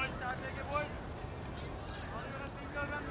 boys. Tag lege, boys. Are you gonna single them?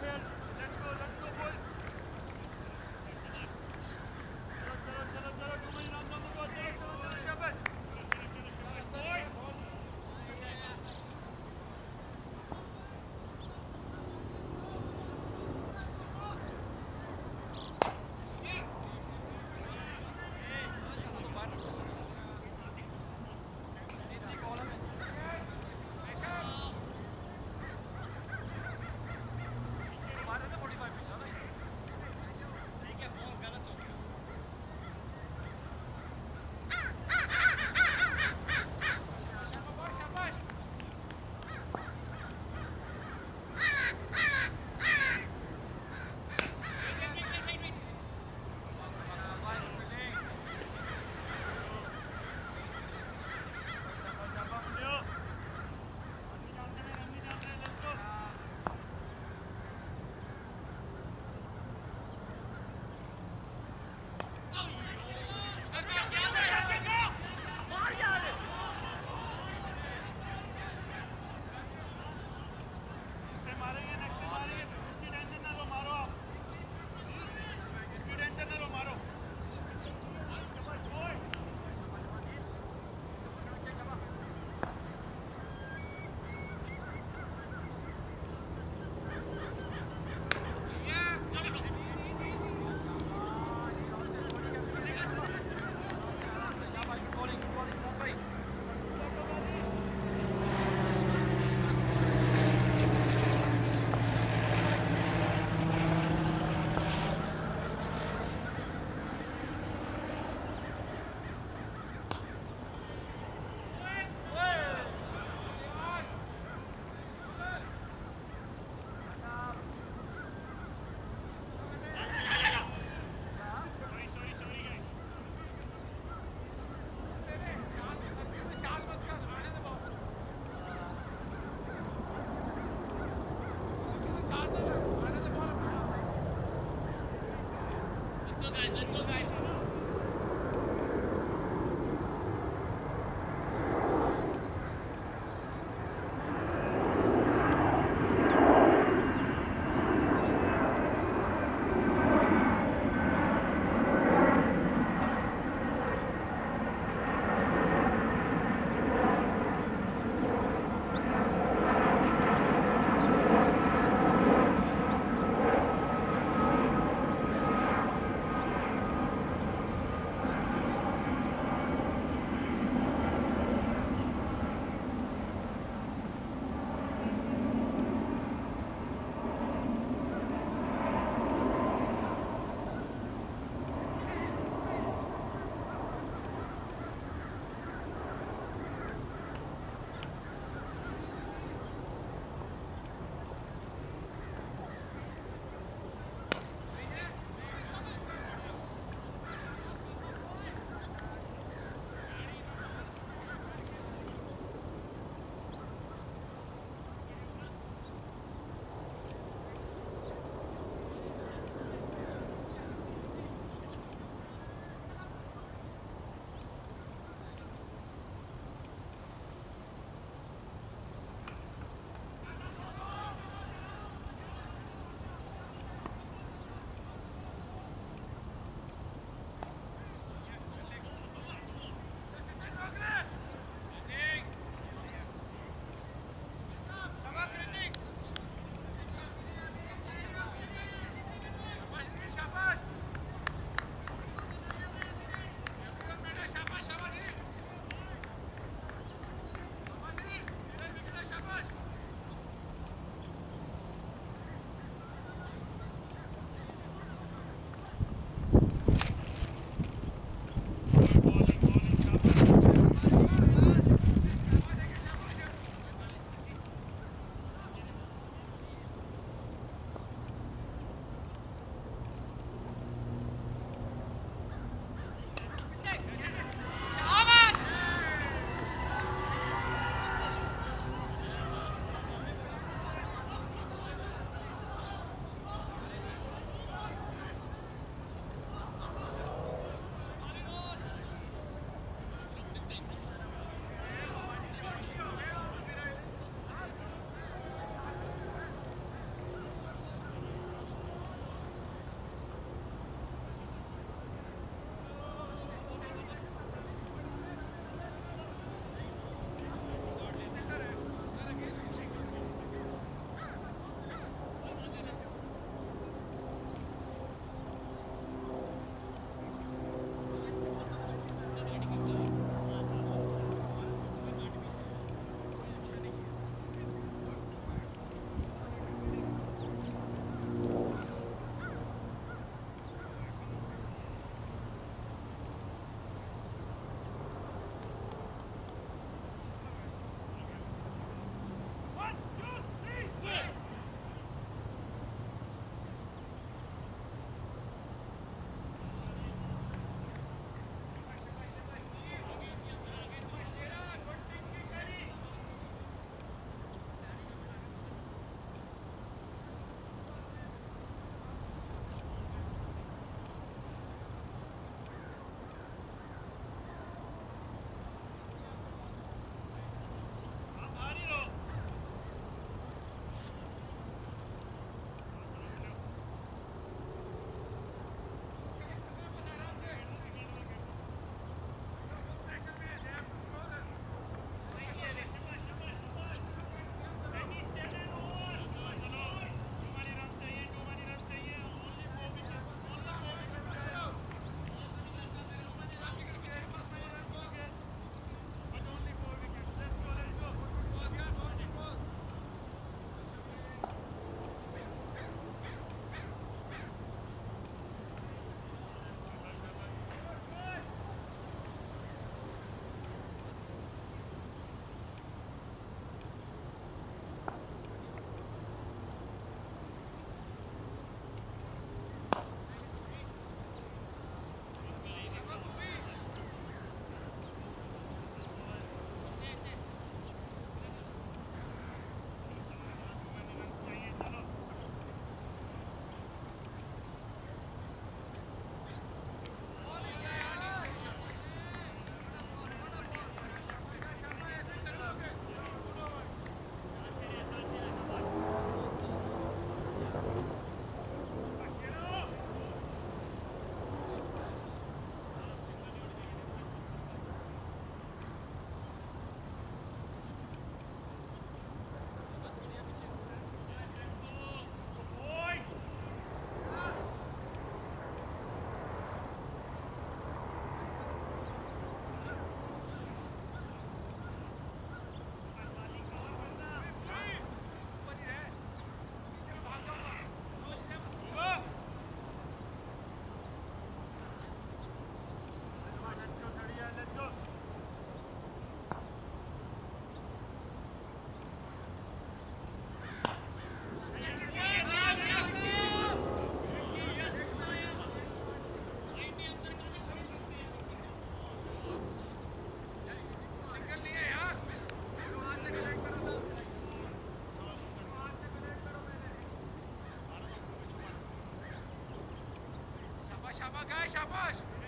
Şaban, gel Şaban!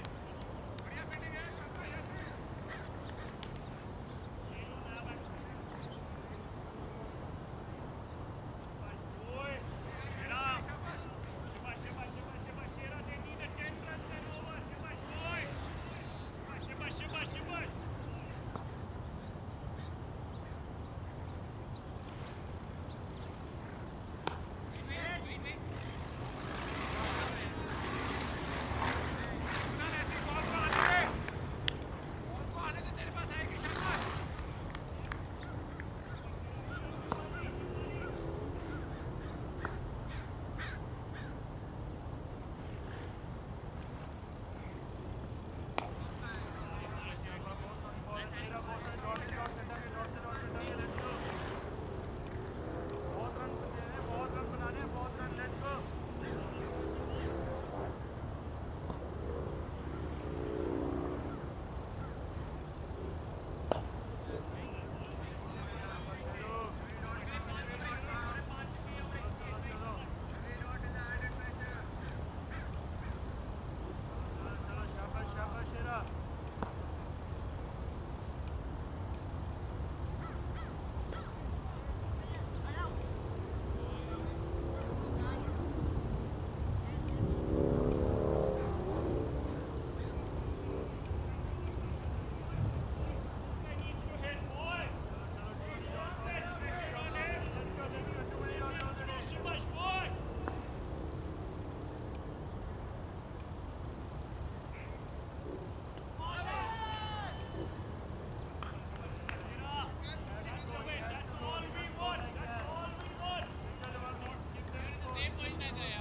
Nedir ya?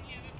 any other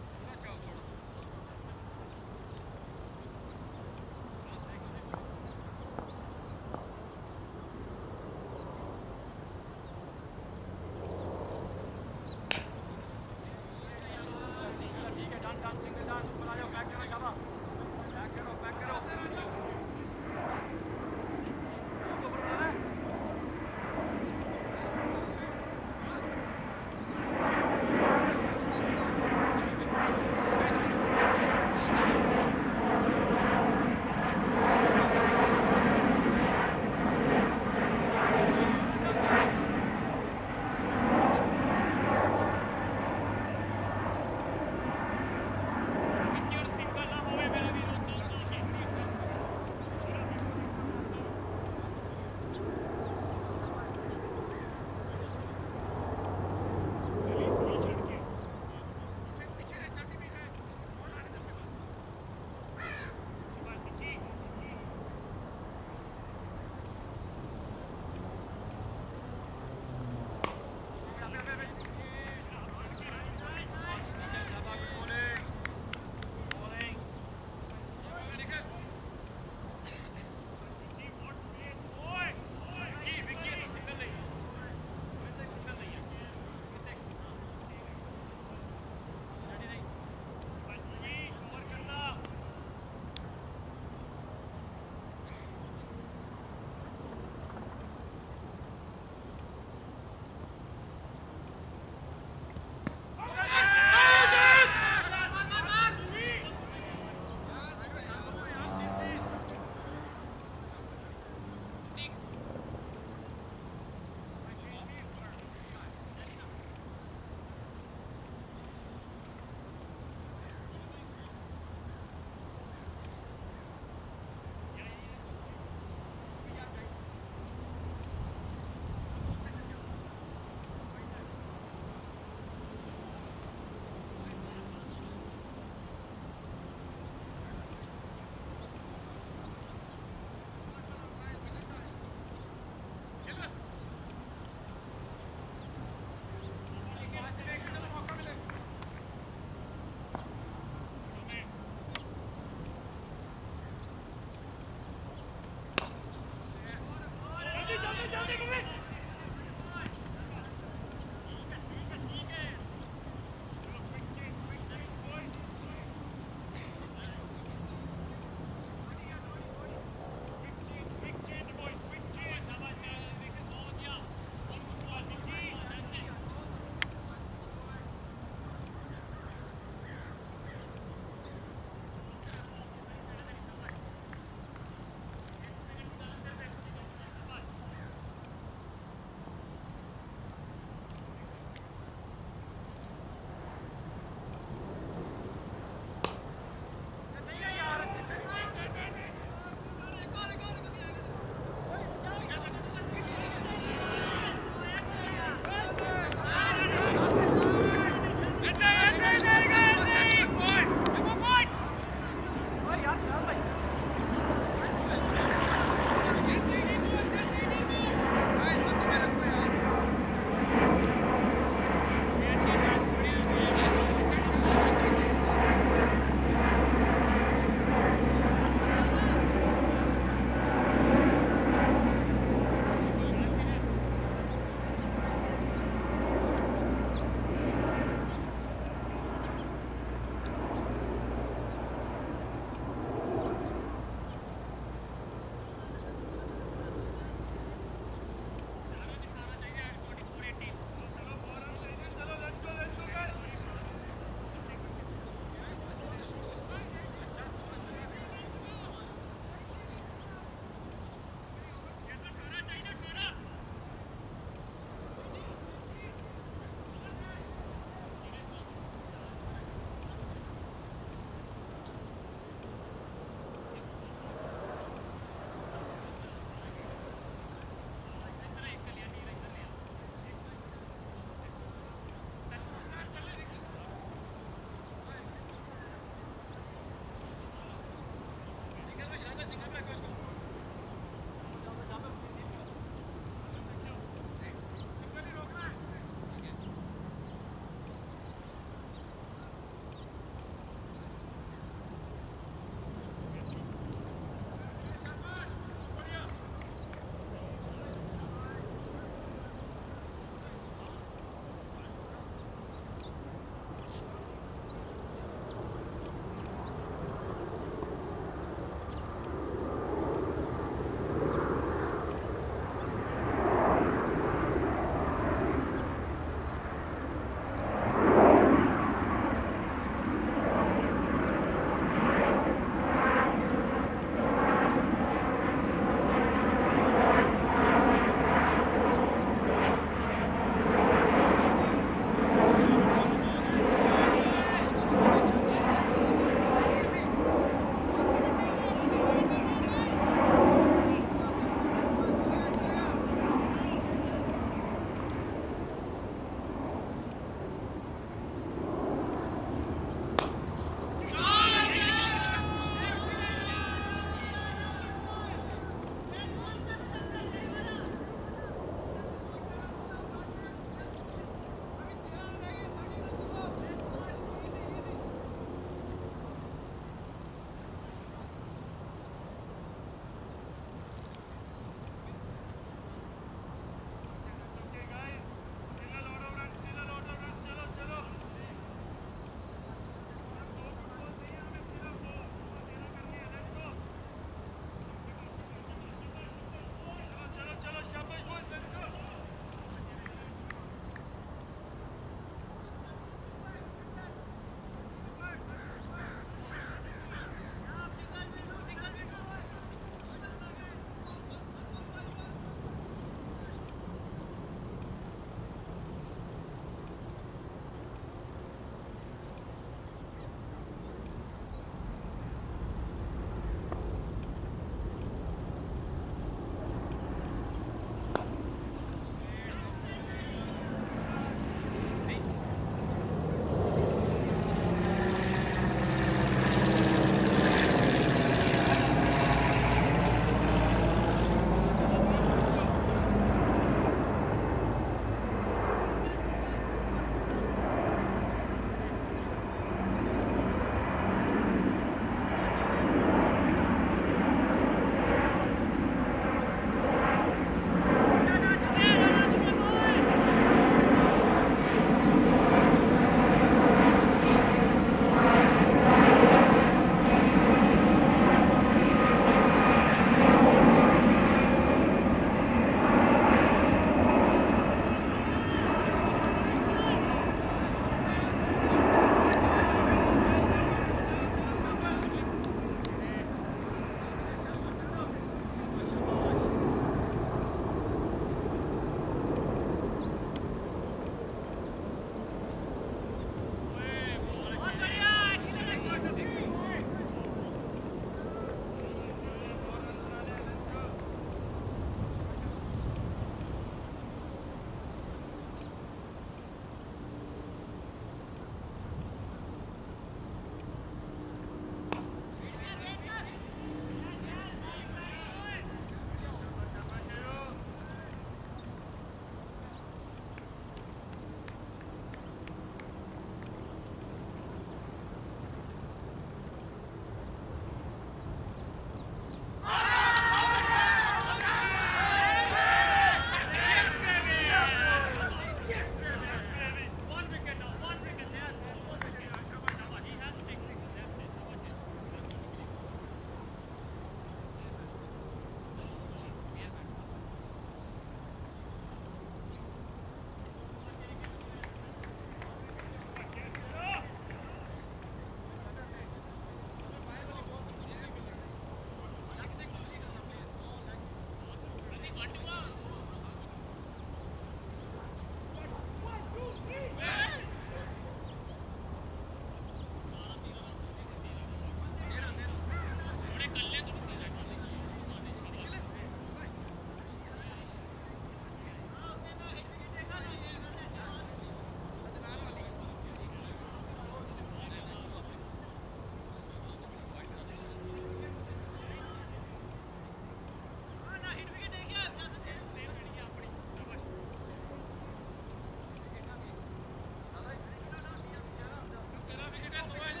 Давай, ребята, давай!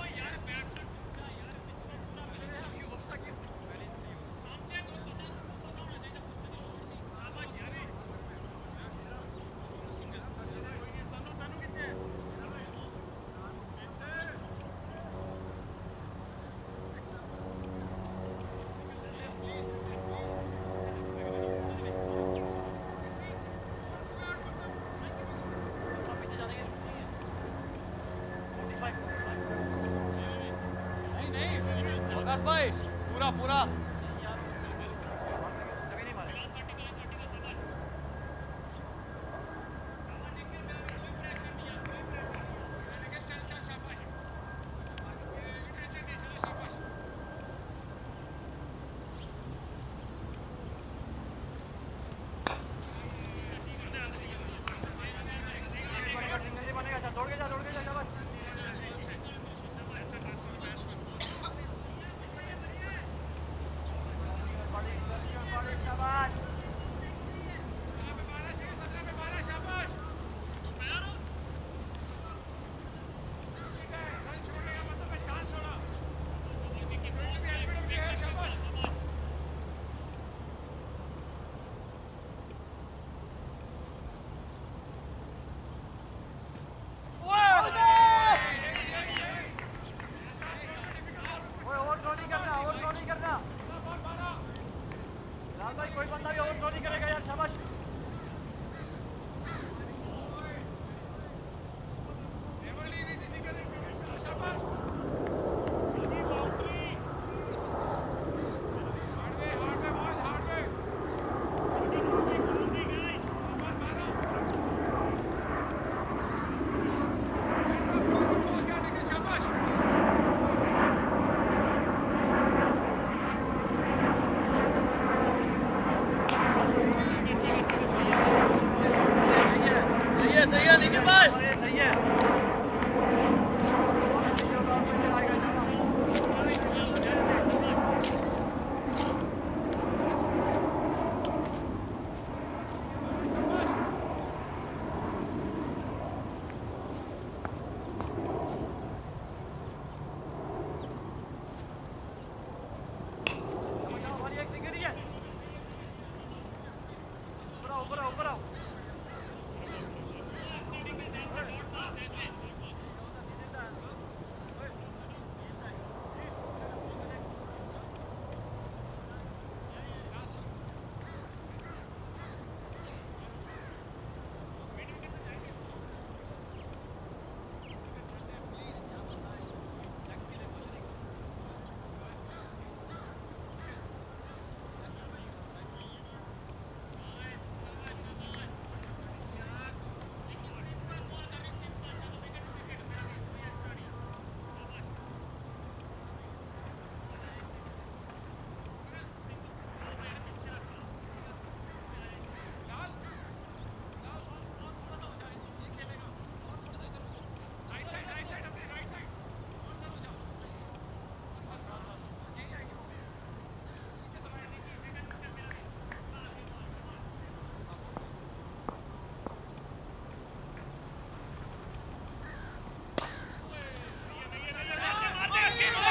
Give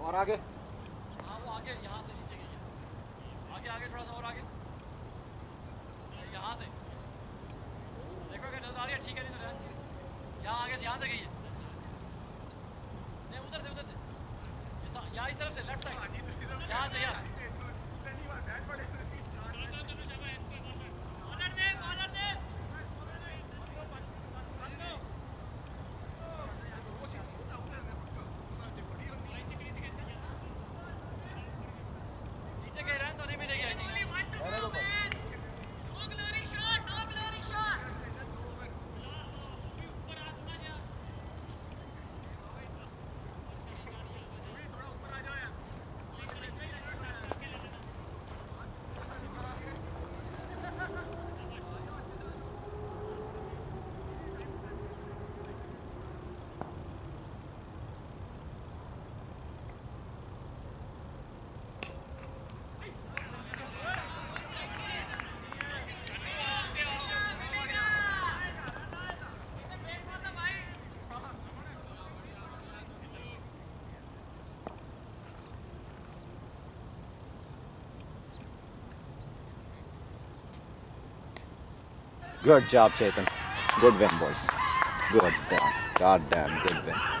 और आगे। हाँ वो आगे, यहाँ से नीचे गई है। आगे आगे, थोड़ा सा और आगे। यहाँ से। देखो नज़र आ रही है ठीक है नहीं तो रहने। यहाँ आगे से यहाँ से गई है। नहीं उधर से उधर से। यहाँ इस तरफ़ से लेफ़्ट साइड यहाँ से यहाँ। Good job, Chetan. Good win, boys. Good win. God damn, good win.